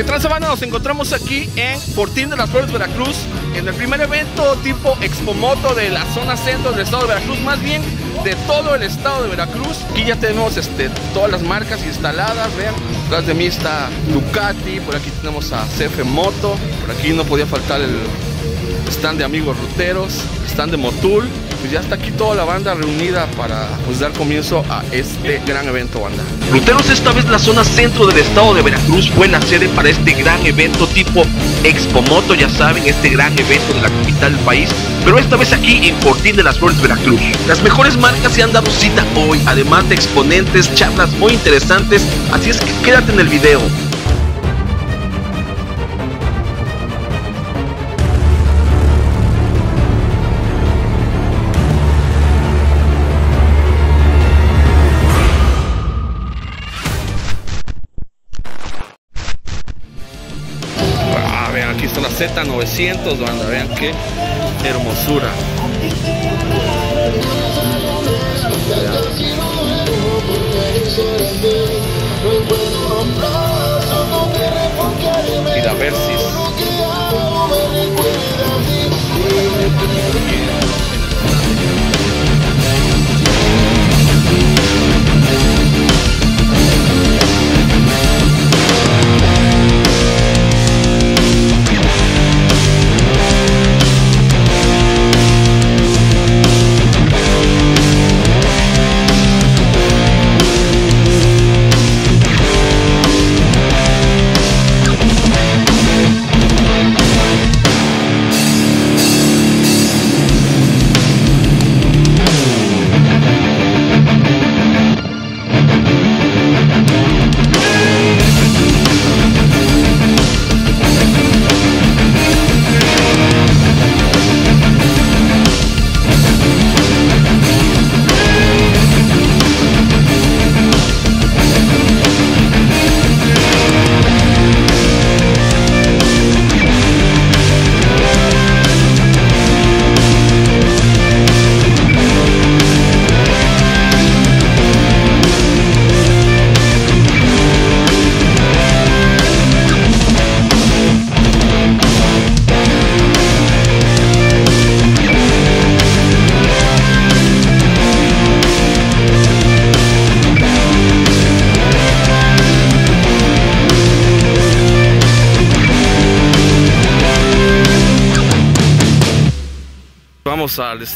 ¿Qué tal? Nos encontramos aquí en Fortín de las Flores, Veracruz, en el primer evento tipo Expomoto de la zona centro del estado de Veracruz, más bien de todo el estado de Veracruz. Aquí ya tenemos este, todas las marcas instaladas, vean. Detrás de mí está Ducati, por aquí tenemos a CF Moto, por aquí no podía faltar el stand de amigos ruteros, stand de Motul. Pues ya está aquí toda la banda reunida para pues, dar comienzo a este gran evento, banda. Ruteros, esta vez la zona centro del estado de Veracruz fue la sede para este gran evento tipo Expomoto, ya saben, este gran evento de la capital del país, pero esta vez aquí en Fortín de las Flores, Veracruz. Las mejores marcas se han dado cita hoy, además de exponentes, charlas muy interesantes, así es que quédate en el video. Aquí está la Z900, banda, vean qué hermosura.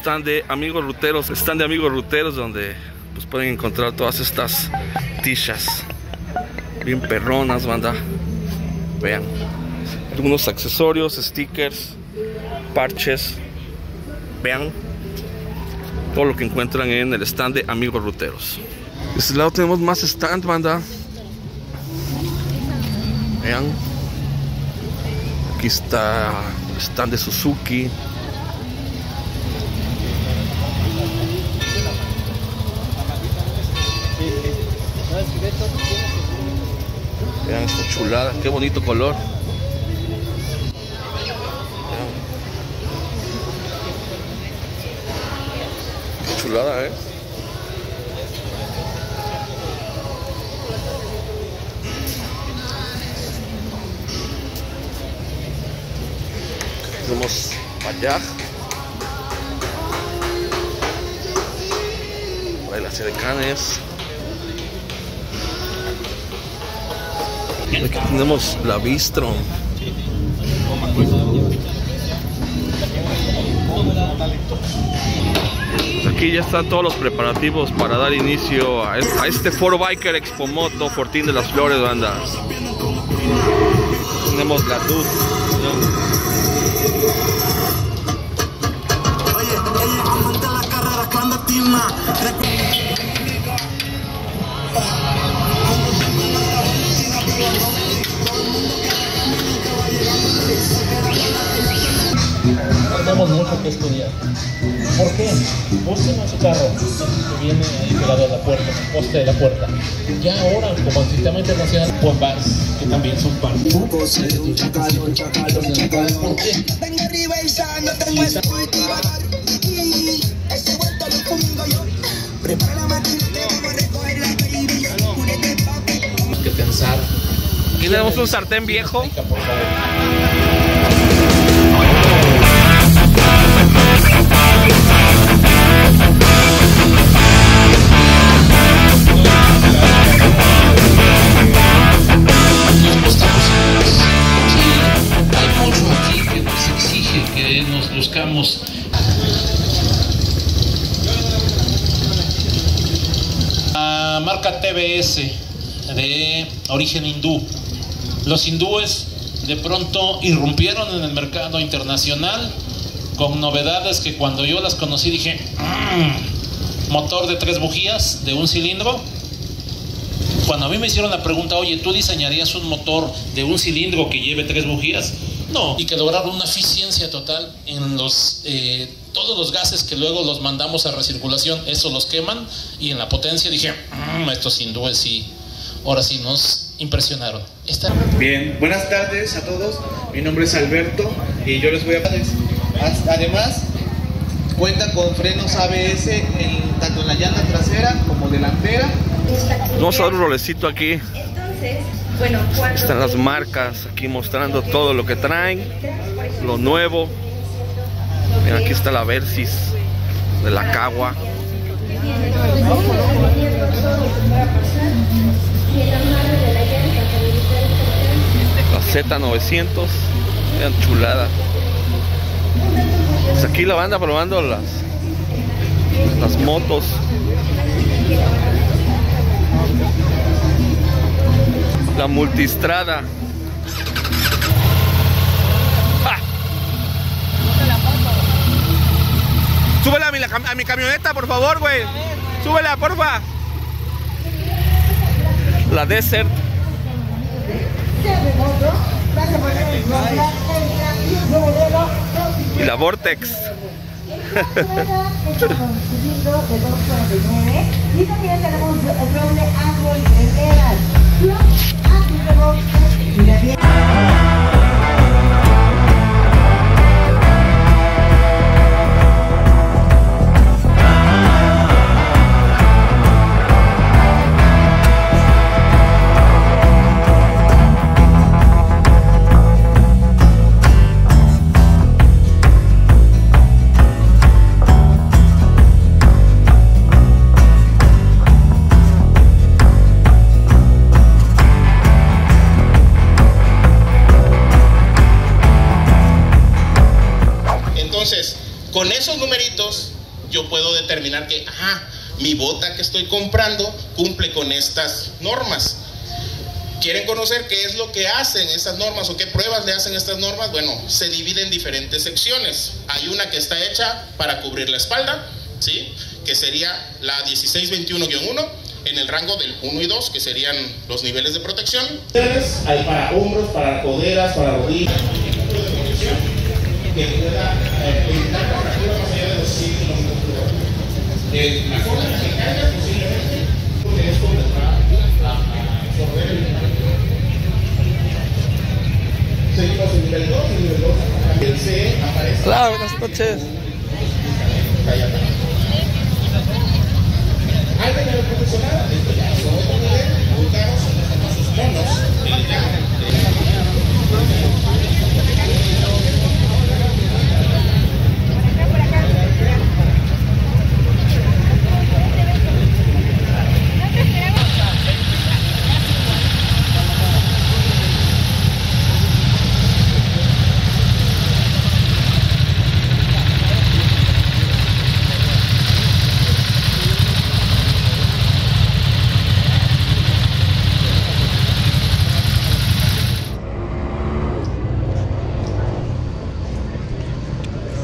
Stand de amigos ruteros, stand de amigos ruteros donde pues pueden encontrar todas estas tichas bien perronas, banda. Vean, algunos accesorios, stickers, parches. Vean todo lo que encuentran en el stand de amigos ruteros. De este lado tenemos más stand, banda. Vean. Aquí está stand de Suzuki. Chulada, qué bonito color. Qué chulada, eh. Tenemos Bajaj. Por ahí la de Aquí tenemos la Bistro. Aquí ya están todos los preparativos para dar inicio a es- a este Foro Biker Expo Moto Fortín de las Flores, banda. Tenemos la luz. Estudiar. ¿Por qué? Busquen a su carro que viene ahí pegado a la puerta, en el poste de la puerta. Ya ahora, como el sistema internacional, pues bars, que también son parte. ¿Por qué? Venga arriba y ya no que pensar Aquí tenemos un sartén viejo. Por favor. Buscamos marca TBS de origen hindú. Los hindúes de pronto irrumpieron en el mercado internacional con novedades que cuando yo las conocí dije, "Mm, motor de tres bujías de un cilindro. Cuando a mí me hicieron la pregunta, oye, ¿tú diseñarías un motor de un cilindro que lleve tres bujías? No, y que lograron una eficiencia total en los eh, todos los gases que luego los mandamos a recirculación, eso los queman y en la potencia dije, "Mm, estos hindúes sí, ahora sí nos impresionaron. Esta- Bien, buenas tardes a todos. Mi nombre es Alberto y yo les voy a... Además, cuenta con frenos ABS en- tanto en la llanta trasera como delantera. Vamos a dar un rolecito aquí. Entonces, bueno, Están las marcas aquí mostrando todo lo que traen, lo nuevo. Aquí está la Versys de la Cagua. La Z900, vean chulada. Pues aquí la banda probando las, las motos. La multistrada. ¡Ja! Súbela a mi, a camioneta, por favor, güey. Súbela, porfa. La Desert. Y la Vortex. Y también tenemos el doble árbol de determinar que, mi bota que estoy comprando cumple con estas normas. ¿Quieren conocer qué es lo que hacen estas normas o qué pruebas le hacen estas normas? Bueno, se divide en diferentes secciones. Hay una que está hecha para cubrir la espalda, ¿sí? Que sería la 1621-1 en el rango del 1 y 2, que serían los niveles de protección. Hay para hombros, para coderas, para rodillas. Que pueda eh, evitar la fractura más allá de los 100 kilómetros por hora. Eh, la forma en que se caiga posiblemente, porque esto va a absorber el Seguimos en nivel 2, en nivel 2 el C aparece. Hola, buenas noches. Allá atrás. Hay de nivel profesional, esto ya es otro nivel, ubicados en los famosos monos. el ya-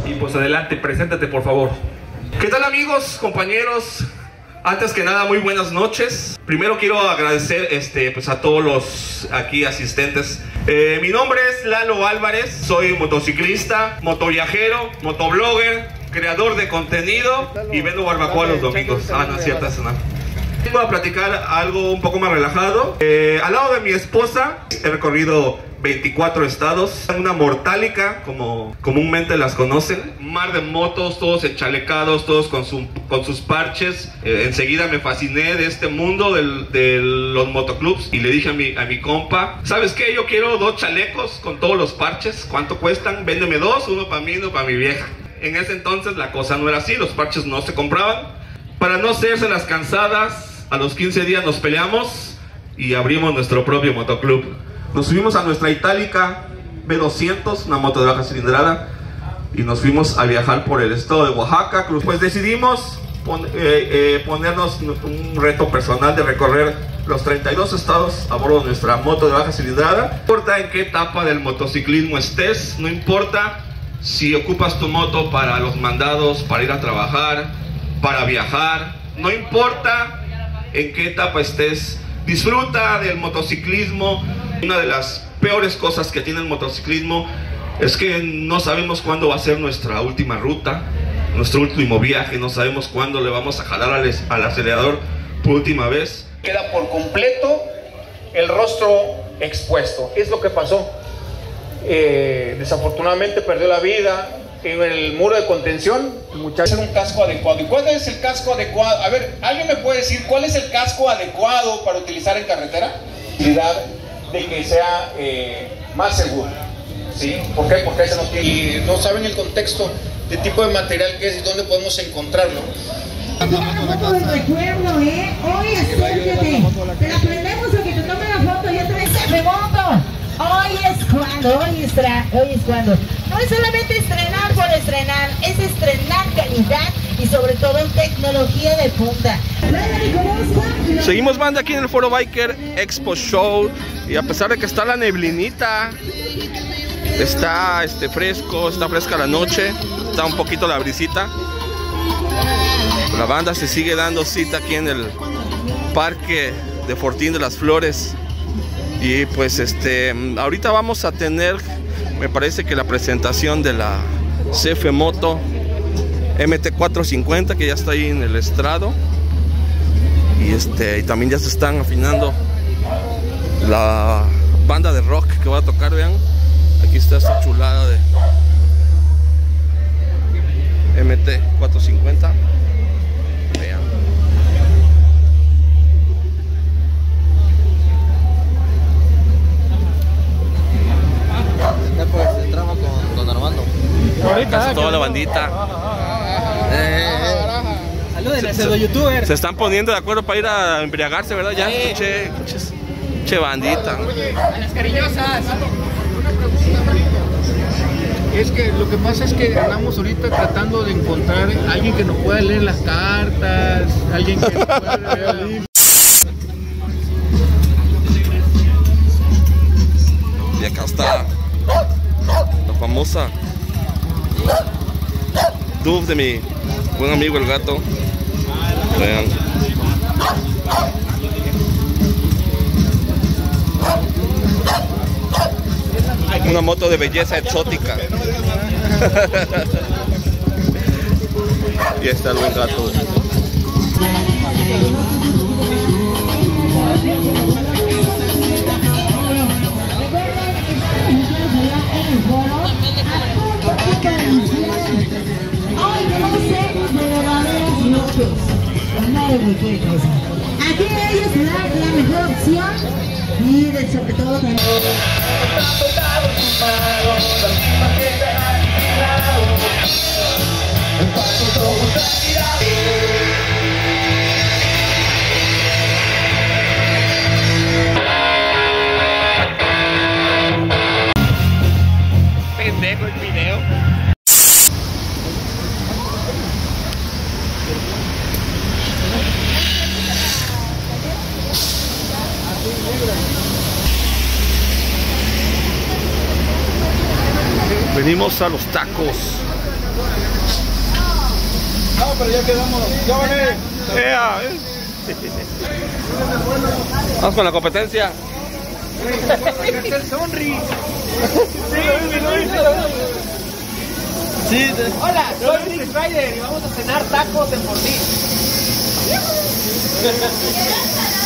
Y pues adelante, preséntate por favor. ¿Qué tal amigos, compañeros? Antes que nada, muy buenas noches. Primero quiero agradecer este, pues, a todos los aquí asistentes. Eh, mi nombre es Lalo Álvarez, soy motociclista, motoviajero, motoblogger, creador de contenido y vendo barbacoa los domingos. Ah, no es cierto, no. Vengo a platicar algo un poco más relajado. Eh, al lado de mi esposa he recorrido 24 estados, una mortálica como comúnmente las conocen, mar de motos, todos enchalecados, todos con, su- con sus parches. Eh, enseguida me fasciné de este mundo del- de los motoclubs y le dije a mi, a mi compa, ¿sabes qué? Yo quiero dos chalecos con todos los parches, ¿cuánto cuestan? Véndeme dos, uno para mí, uno para mi vieja. En ese entonces la cosa no era así, los parches no se compraban. Para no hacerse las cansadas, a los 15 días nos peleamos y abrimos nuestro propio motoclub. Nos subimos a nuestra itálica B200, una moto de baja cilindrada, y nos fuimos a viajar por el estado de Oaxaca. Pues decidimos pon- eh, eh, ponernos un reto personal de recorrer los 32 estados a bordo de nuestra moto de baja cilindrada. No importa en qué etapa del motociclismo estés, no importa si ocupas tu moto para los mandados, para ir a trabajar, para viajar, no importa en qué etapa estés, disfruta del motociclismo. Una de las peores cosas que tiene el motociclismo es que no sabemos cuándo va a ser nuestra última ruta, nuestro último viaje, no sabemos cuándo le vamos a jalar al, acelerador por última vez. queda por completo el rostro expuesto. Es lo que pasó. Eh, desafortunadamente perdió la vida el muro de contención. El muchacho era un casco adecuado. ¿Y cuál es el casco adecuado? A ver, ¿alguien me puede decir cuál es el casco adecuado para utilizar en carretera? De que sea eh, más seguro. ¿Sí? ¿Por qué? Porque ese no tiene. Y no saben el contexto de tipo de material que es y dónde podemos encontrarlo. Una foto del recuerdo, ¿eh? Hoy acércate. Te la prendemos a que te tome la foto. Ya traes de moto. Hoy es cuando, hoy es, tra- hoy es cuando. No es solamente estrenar estrenar, es estrenar calidad y sobre todo tecnología de punta. Seguimos banda aquí en el Foro Biker Expo Show y a pesar de que está la neblinita, está este fresco, está fresca la noche, está un poquito la brisita. La banda se sigue dando cita aquí en el parque de Fortín de las Flores. Y pues este ahorita vamos a tener me parece que la presentación de la CF Moto MT450 que ya está ahí en el estrado. Y este y también ya se están afinando la banda de rock que va a tocar, vean. Aquí está esta chulada de MT450. Casi toda la bandita. Saluden a ese youtuber. Se están poniendo de acuerdo para ir a embriagarse, ¿verdad? Ya, che, che, che bandita. A las cariñosas. Es que lo que pasa es que andamos ahorita tratando de encontrar a alguien que nos pueda leer las cartas, alguien que nos pueda leer Y acá está la famosa Dove de mi buen amigo el gato. Vean. Una moto de belleza exótica. y está el buen gato. A los tacos. No, pero ya quedamos. Ya vale. Ea, eh. Vamos con la competencia. Hola, soy Rick Ryder y vamos a cenar tacos en Fortín.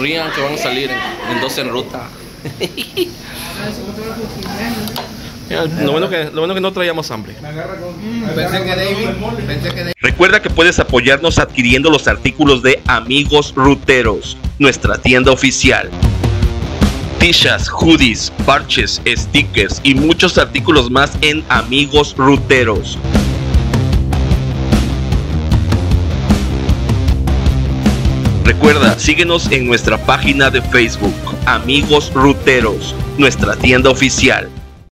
Rían que van a salir en, en dos en ruta. Lo bueno, que, lo bueno que no traíamos hambre. Recuerda que puedes apoyarnos adquiriendo los artículos de Amigos Ruteros, nuestra tienda oficial. T-shirts, hoodies, parches, stickers y muchos artículos más en Amigos Ruteros. Recuerda, síguenos en nuestra página de Facebook, Amigos Ruteros, nuestra tienda oficial.